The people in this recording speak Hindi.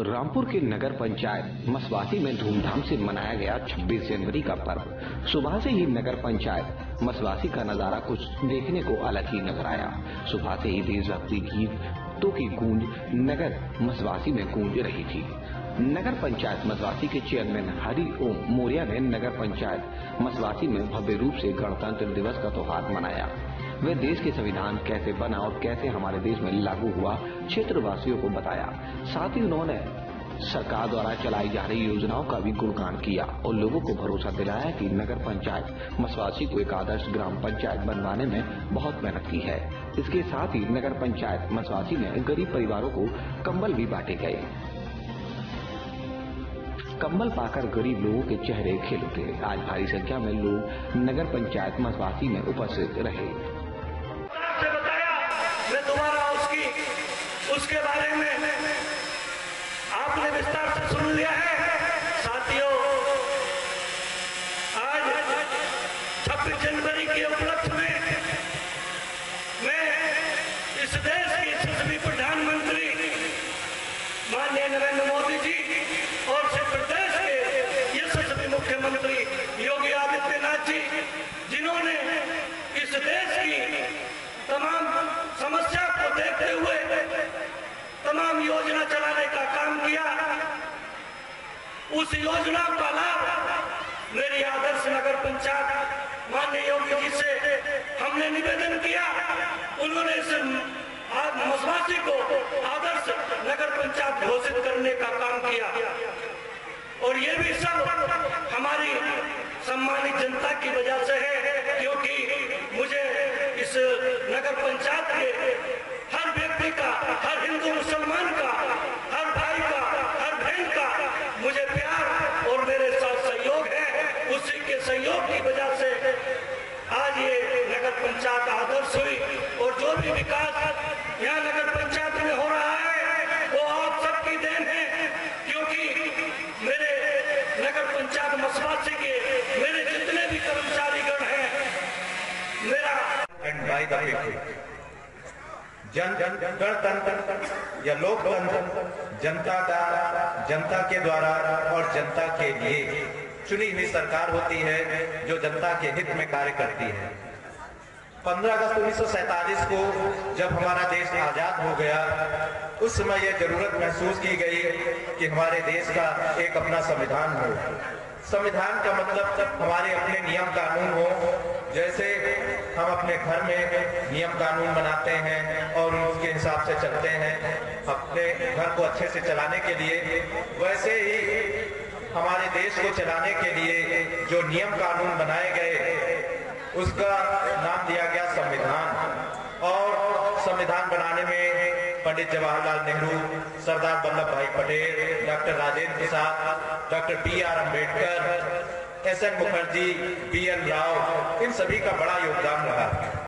रामपुर के नगर पंचायत मसवासी में धूमधाम से मनाया गया 26 जनवरी का पर्व। सुबह से ही नगर पंचायत मसवासी का नज़ारा कुछ देखने को अलग ही नज़र आया। सुबह से ही देशभक्ति गीतों की गूंज, नगर मसवासी में गूंज रही थी। नगर पंचायत मसवासी के चेयरमैन हरि ओम मौर्य ने नगर पंचायत मसवासी में भव्य रूप से गणतंत्र दिवस का त्योहार मनाया। वे देश के संविधान कैसे बना और कैसे हमारे देश में लागू हुआ, क्षेत्रवासियों को बताया। साथ ही उन्होंने सरकार द्वारा चलाई जा रही योजनाओं का भी गुणगान किया और लोगों को भरोसा दिलाया कि नगर पंचायत, मसवासी को एक आदर्श ग्राम पंचायत बनवाने में बहुत मेहनत की है। इसके साथ ही नगर पंचायत, मसवासी में गरीब परिवारों को कंबल भी बांटे गए। कंबल पाकर गरीब लोगों के चेहरे खिल उठे। आज भारी संख्या में लोग नगर पंचायत, मसवासी में उपस्थित रहे। उसके बारे में आपने विस्तार से सुन लिया है। साथियों, आज 26 जनवरी के उपलक्ष्य में मैं इस देश के यशस्वी प्रधानमंत्री माननीय नरेंद्र मोदी जी और से प्रदेश के यशस्वी मुख्यमंत्री योगी आदित्यनाथ जी जिन्होंने इस देश की तमाम समस्या को देखते हुए तमाम योजना चलाने का काम किया उस योजना का लाभ मेरी आदर्श नगर पंचायत माननीय योगी जी से हमने निवेदन किया। उन्होंने इस मसवासी को आदर्श नगर पंचायत घोषित करने का काम किया। और ये भी सब हमारी सम्मानित जनता की वजह से है, क्योंकि मुझे इस नगर पंचायत के हर व्यक्ति का हर हिंदू मुसलमान का हर भाई का हर बहन का मुझे प्यार और मेरे साथ सहयोग है उसी के सहयोग की वजह से आज ये नगर पंचायत आदर्श हुई और जो भी विकास यहाँ नगर पंचायत में हो रहा है वो आप सबकी देन है क्योंकि मेरे नगर पंचायत मसवासी के मेरे जितने भी कर्मचारीगण हैं मेरा people. जन, गणतंत्र या लोकतंत्र, जनता का, जनता के द्वारा और जनता के लिए चुनी हुई सरकार होती है, जो जनता के हित में कार्य करती है 15 अगस्त उन्नीस को जब हमारा देश आज़ाद हो गया, उस समय यह ज़रूरत महसूस की गई कि हमारे देश का एक अपना संविधान हो संविधान का मतलब हमारे अपने नियम कानून हो, जैसे हम अपने घर में नियम कानून बनाते हैं और उसके हिसाब से चलते हैं। अपने घर को अच्छे से चलाने के लिए, वैसे ही हमारे देश को चलाने के लिए जो नियम कानून बनाए गए, उसका नाम दिया गया संविधान। और संविधान बनाने में Pandit Jawaharlal Nehru, Sardar Vallabh Bhai Patel, doctor Rajendra Prasad, doctor B R Ambedkar S N Mukherjee B N Rao इन सभी का बड़ा योगदान रहा।